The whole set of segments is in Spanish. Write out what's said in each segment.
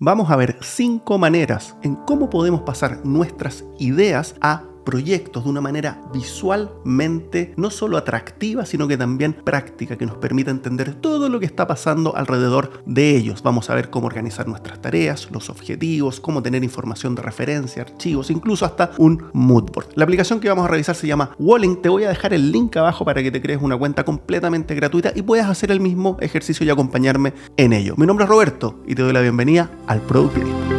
vamos a ver cinco maneras en cómo podemos pasar nuestras ideas a proyectos de una manera visualmente no solo atractiva, sino que también práctica, que nos permita entender todo lo que está pasando alrededor de ellos. Vamos a ver cómo organizar nuestras tareas, los objetivos, cómo tener información de referencia, archivos, incluso hasta un moodboard. La aplicación que vamos a revisar se llama Walling. Te voy a dejar el link abajo para que te crees una cuenta completamente gratuita y puedas hacer el mismo ejercicio y acompañarme en ello. Mi nombre es Roberto y te doy la bienvenida al Productivity.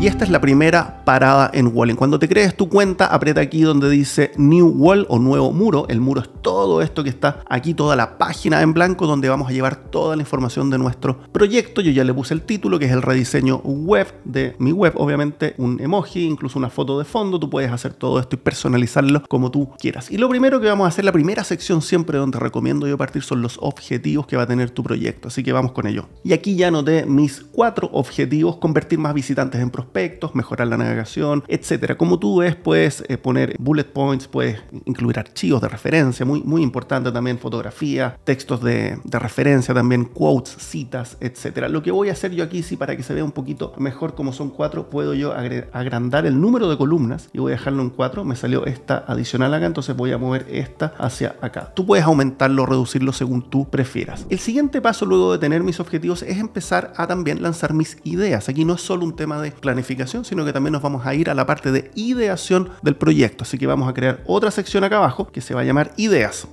Y esta es la primera parada en Walling. Cuando te crees tu cuenta, aprieta aquí donde dice New Wall o nuevo muro. El muro es todo esto que está aquí, toda la página en blanco donde vamos a llevar toda la información de nuestro proyecto. Yo ya le puse el título, que es el rediseño web de mi web. Obviamente un emoji, incluso una foto de fondo. Tú puedes hacer todo esto y personalizarlo como tú quieras. Y lo primero que vamos a hacer, la primera sección siempre donde recomiendo yo partir son los objetivos que va a tener tu proyecto. Así que vamos con ello. Y aquí ya anoté mis cuatro objetivos. Convertir más visitantes en prospectos aspectos, mejorar la navegación, etcétera. Como tú ves, puedes eh, poner bullet points, puedes incluir archivos de referencia, muy, muy importante también fotografía, textos de, referencia, también quotes, citas, etcétera. Lo que voy a hacer yo aquí, sí, para que se vea un poquito mejor como son cuatro, puedo yo agrandar el número de columnas y voy a dejarlo en cuatro. Me salió esta adicional acá, entonces voy a mover esta hacia acá. Tú puedes aumentarlo, reducirlo según tú prefieras. El siguiente paso luego de tener mis objetivos es empezar a también lanzar mis ideas. Aquí no es solo un tema de sino que también nos vamos a ir a la parte de ideación del proyecto. Así que vamos a crear otra sección acá abajo que se va a llamar ideas.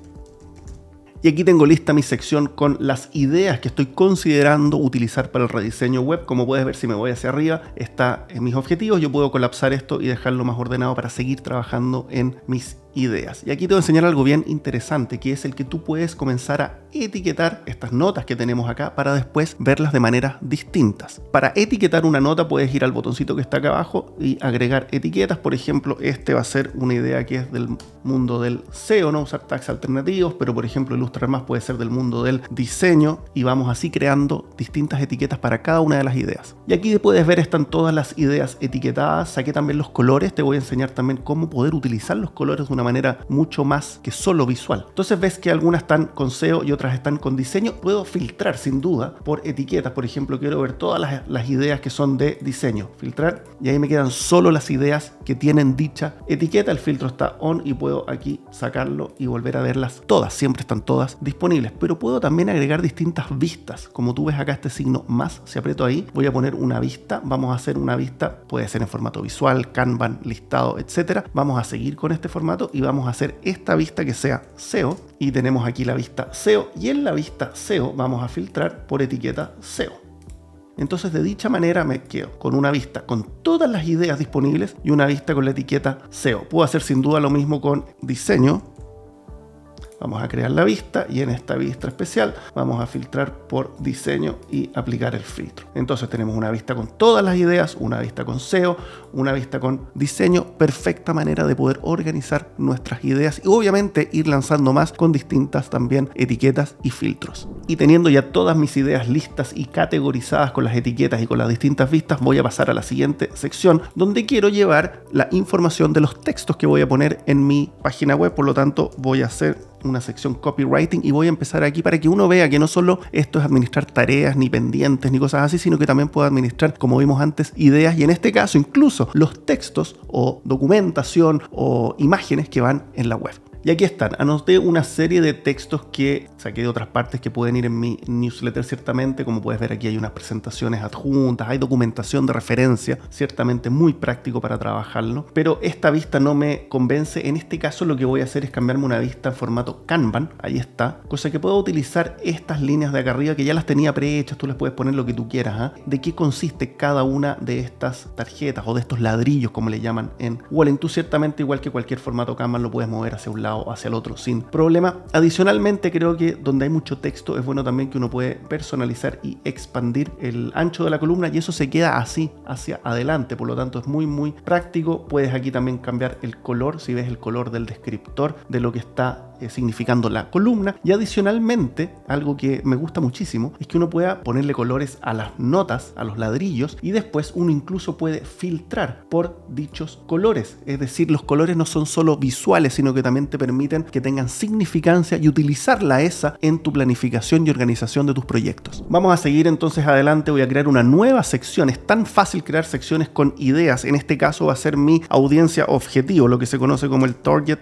Y aquí tengo lista mi sección con las ideas que estoy considerando utilizar para el rediseño web. Como puedes ver, si me voy hacia arriba, está en mis objetivos. Yo puedo colapsar esto y dejarlo más ordenado para seguir trabajando en mis ideas. Y aquí te voy a enseñar algo bien interesante, que es el que tú puedes comenzar a etiquetar estas notas que tenemos acá para después verlas de maneras distintas. Para etiquetar una nota puedes ir al botoncito que está acá abajo y agregar etiquetas. Por ejemplo, este va a ser una idea que es del mundo del SEO, no usar tags alternativos, pero por ejemplo ilustrar más puede ser del mundo del diseño y vamos así creando distintas etiquetas para cada una de las ideas. Y aquí puedes ver están todas las ideas etiquetadas, saqué también los colores, te voy a enseñar también cómo poder utilizar los colores de una manera mucho más que solo visual. Entonces ves que algunas están con SEO y otras están con diseño. Puedo filtrar sin duda por etiquetas. Por ejemplo, quiero ver todas las, las ideas que son de diseño. Filtrar y ahí me quedan solo las ideas que tienen dicha etiqueta. El filtro está on y puedo aquí sacarlo y volver a verlas todas. Siempre están todas disponibles. Pero puedo también agregar distintas vistas. Como tú ves acá este signo más, si aprieto ahí, voy a poner una vista. Vamos a hacer una vista, puede ser en formato visual, Kanban, listado, etcétera. Vamos a seguir con este formato y vamos a hacer esta vista que sea SEO y tenemos aquí la vista SEO y en la vista SEO vamos a filtrar por etiqueta SEO. Entonces de dicha manera me quedo con una vista con todas las ideas disponibles y una vista con la etiqueta SEO. Puedo hacer sin duda lo mismo con diseño Vamos a crear la vista y en esta vista especial vamos a filtrar por diseño y aplicar el filtro. Entonces tenemos una vista con todas las ideas, una vista con SEO, una vista con diseño, perfecta manera de poder organizar nuestras ideas y obviamente ir lanzando más con distintas también etiquetas y filtros. Y teniendo ya todas mis ideas listas y categorizadas con las etiquetas y con las distintas vistas, voy a pasar a la siguiente sección donde quiero llevar la información de los textos que voy a poner en mi página web. Por lo tanto, voy a hacer una sección copywriting y voy a empezar aquí para que uno vea que no solo esto es administrar tareas ni pendientes ni cosas así, sino que también puedo administrar, como vimos antes, ideas y en este caso incluso los textos o documentación o imágenes que van en la web. Y aquí están, anoté una serie de textos que saqué de otras partes que pueden ir en mi newsletter ciertamente, como puedes ver aquí hay unas presentaciones adjuntas, hay documentación de referencia, ciertamente muy práctico para trabajarlo, pero esta vista no me convence, en este caso lo que voy a hacer es cambiarme una vista en formato Kanban, ahí está, cosa que puedo utilizar estas líneas de acá arriba que ya las tenía prehechas, tú les puedes poner lo que tú quieras, ¿ah? de qué consiste cada una de estas tarjetas o de estos ladrillos como le llaman en Wallen, tú ciertamente igual que cualquier formato Kanban lo puedes mover hacia un lado hacia el otro sin problema. Adicionalmente creo que donde hay mucho texto es bueno también que uno puede personalizar y expandir el ancho de la columna y eso se queda así hacia adelante, por lo tanto es muy muy práctico. Puedes aquí también cambiar el color, si ves el color del descriptor de lo que está eh, significando la columna. Y adicionalmente, algo que me gusta muchísimo es que uno pueda ponerle colores a las notas, a los ladrillos, y después uno incluso puede filtrar por dichos colores. Es decir, los colores no son solo visuales, sino que también te permiten que tengan significancia y utilizarla esa en tu planificación y organización de tus proyectos. Vamos a seguir entonces adelante, voy a crear una nueva sección. Es tan fácil crear secciones con ideas. En este caso va a ser mi audiencia objetivo, lo que se conoce como el target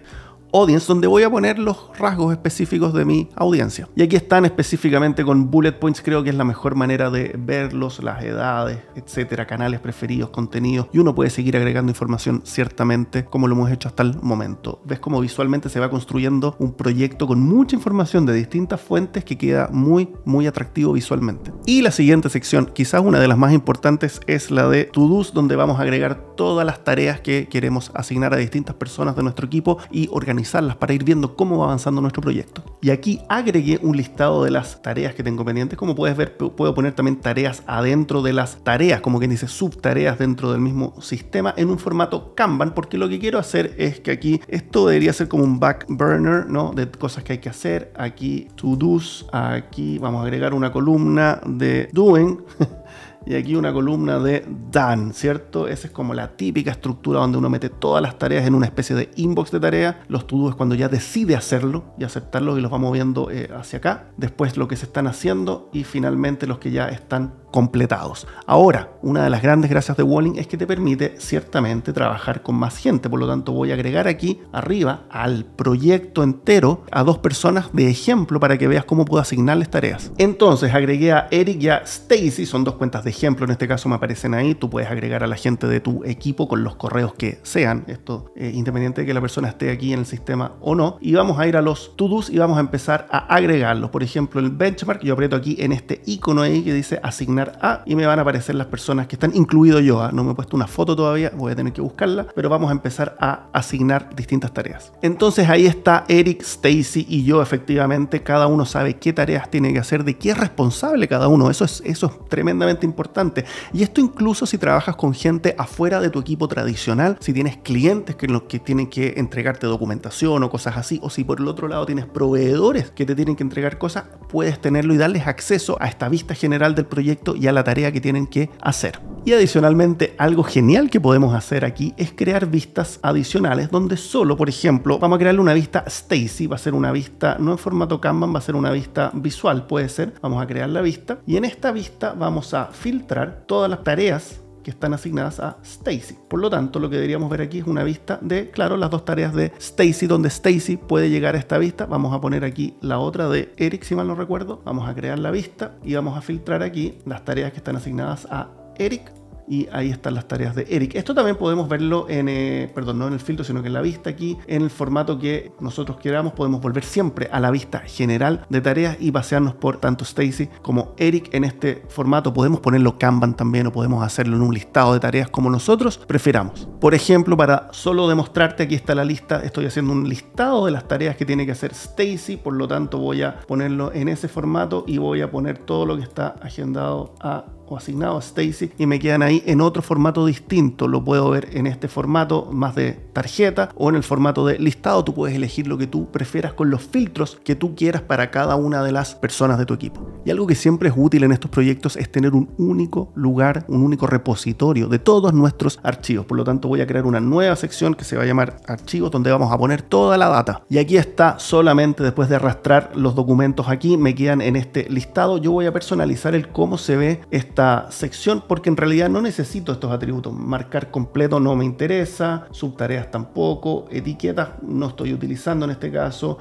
audience, donde voy a poner los rasgos específicos de mi audiencia. Y aquí están específicamente con bullet points, creo que es la mejor manera de verlos, las edades, etcétera, canales preferidos, contenidos, y uno puede seguir agregando información ciertamente como lo hemos hecho hasta el momento. Ves cómo visualmente se va construyendo un proyecto con mucha información de distintas fuentes que queda muy, muy atractivo visualmente. Y la siguiente sección, quizás una de las más importantes, es la de to-dos, donde vamos a agregar todas las tareas que queremos asignar a distintas personas de nuestro equipo y organizar para ir viendo cómo va avanzando nuestro proyecto. Y aquí agregué un listado de las tareas que tengo pendientes. Como puedes ver, puedo poner también tareas adentro de las tareas, como quien dice subtareas dentro del mismo sistema en un formato Kanban, porque lo que quiero hacer es que aquí esto debería ser como un back burner, ¿no? De cosas que hay que hacer. Aquí to do's, aquí vamos a agregar una columna de doing. y aquí una columna de done, ¿cierto? Esa es como la típica estructura donde uno mete todas las tareas en una especie de inbox de tareas. Los to-do es cuando ya decide hacerlo y aceptarlo y los va moviendo eh, hacia acá. Después lo que se están haciendo y finalmente los que ya están completados. Ahora, una de las grandes gracias de Walling es que te permite ciertamente trabajar con más gente, por lo tanto voy a agregar aquí arriba al proyecto entero a dos personas de ejemplo para que veas cómo puedo asignarles tareas. Entonces agregué a Eric y a Stacy, son dos cuentas de ejemplo, en este caso me aparecen ahí, tú puedes agregar a la gente de tu equipo con los correos que sean, esto eh, independiente de que la persona esté aquí en el sistema o no, y vamos a ir a los to-dos y vamos a empezar a agregarlos. Por ejemplo, el benchmark, yo aprieto aquí en este icono ahí que dice asignar a y me van a aparecer las personas que están incluido yo. ¿ah? No me he puesto una foto todavía, voy a tener que buscarla, pero vamos a empezar a asignar distintas tareas. Entonces ahí está Eric, Stacy y yo efectivamente, cada uno sabe qué tareas tiene que hacer, de qué es responsable cada uno. Eso es, eso es tremendamente importante. Y esto incluso si trabajas con gente afuera de tu equipo tradicional, si tienes clientes que, que tienen que entregarte documentación o cosas así, o si por el otro lado tienes proveedores que te tienen que entregar cosas, puedes tenerlo y darles acceso a esta vista general del proyecto y a la tarea que tienen que hacer. Y adicionalmente, algo genial que podemos hacer aquí es crear vistas adicionales donde solo, por ejemplo, vamos a crearle una vista Stacy, va a ser una vista no en formato Kanban, va a ser una vista visual, puede ser. Vamos a crear la vista y en esta vista vamos a filtrar todas las tareas que están asignadas a Stacy. Por lo tanto, lo que deberíamos ver aquí es una vista de, claro, las dos tareas de Stacy, donde Stacy puede llegar a esta vista. Vamos a poner aquí la otra de Eric, si mal no recuerdo. Vamos a crear la vista y vamos a filtrar aquí las tareas que están asignadas a Eric y ahí están las tareas de Eric. Esto también podemos verlo en, eh, perdón, no en el filtro, sino que en la vista aquí, en el formato que nosotros queramos, podemos volver siempre a la vista general de tareas y pasearnos por tanto Stacy como Eric en este formato. Podemos ponerlo Kanban también o podemos hacerlo en un listado de tareas como nosotros preferamos. Por ejemplo, para solo demostrarte, aquí está la lista, estoy haciendo un listado de las tareas que tiene que hacer Stacy, por lo tanto voy a ponerlo en ese formato y voy a poner todo lo que está agendado a o asignado a Stacy y me quedan ahí en otro formato distinto. Lo puedo ver en este formato más de tarjeta o en el formato de listado. Tú puedes elegir lo que tú prefieras con los filtros que tú quieras para cada una de las personas de tu equipo. Y algo que siempre es útil en estos proyectos es tener un único lugar, un único repositorio de todos nuestros archivos. Por lo tanto voy a crear una nueva sección que se va a llamar archivos donde vamos a poner toda la data. Y aquí está solamente después de arrastrar los documentos aquí me quedan en este listado. Yo voy a personalizar el cómo se ve este esta sección porque en realidad no necesito estos atributos. Marcar completo no me interesa, subtareas tampoco, etiquetas no estoy utilizando en este caso,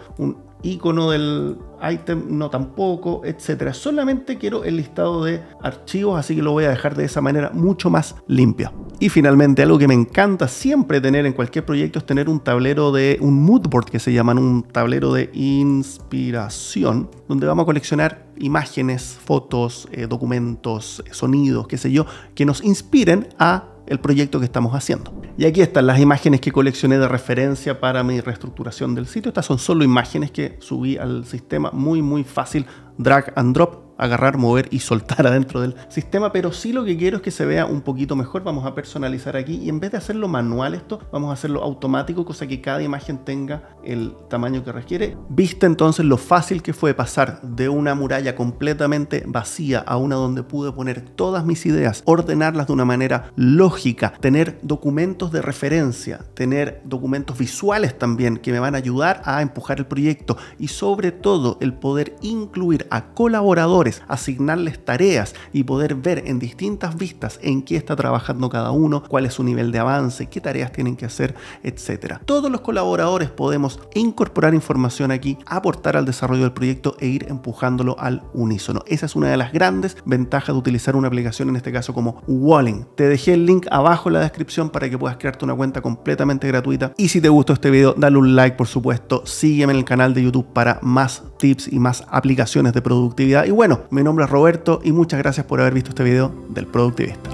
icono del item no tampoco, etcétera. Solamente quiero el listado de archivos, así que lo voy a dejar de esa manera mucho más limpia. Y finalmente, algo que me encanta siempre tener en cualquier proyecto es tener un tablero de un mood board que se llaman un tablero de inspiración, donde vamos a coleccionar imágenes, fotos, eh, documentos, sonidos, qué sé yo, que nos inspiren a el proyecto que estamos haciendo. Y aquí están las imágenes que coleccioné de referencia para mi reestructuración del sitio. Estas son solo imágenes que subí al sistema muy muy fácil, drag and drop agarrar, mover y soltar adentro del sistema, pero sí lo que quiero es que se vea un poquito mejor. Vamos a personalizar aquí y en vez de hacerlo manual esto, vamos a hacerlo automático, cosa que cada imagen tenga el tamaño que requiere. Viste entonces lo fácil que fue pasar de una muralla completamente vacía a una donde pude poner todas mis ideas, ordenarlas de una manera lógica, tener documentos de referencia, tener documentos visuales también que me van a ayudar a empujar el proyecto y sobre todo el poder incluir a colaboradores, asignarles tareas y poder ver en distintas vistas en qué está trabajando cada uno, cuál es su nivel de avance, qué tareas tienen que hacer, etcétera. Todos los colaboradores podemos incorporar información aquí, aportar al desarrollo del proyecto e ir empujándolo al unísono. Esa es una de las grandes ventajas de utilizar una aplicación en este caso como Walling. Te dejé el link abajo en la descripción para que puedas crearte una cuenta completamente gratuita y si te gustó este video dale un like por supuesto, sígueme en el canal de YouTube para más tips y más aplicaciones de productividad y bueno, mi nombre es Roberto y muchas gracias por haber visto este video del productivista.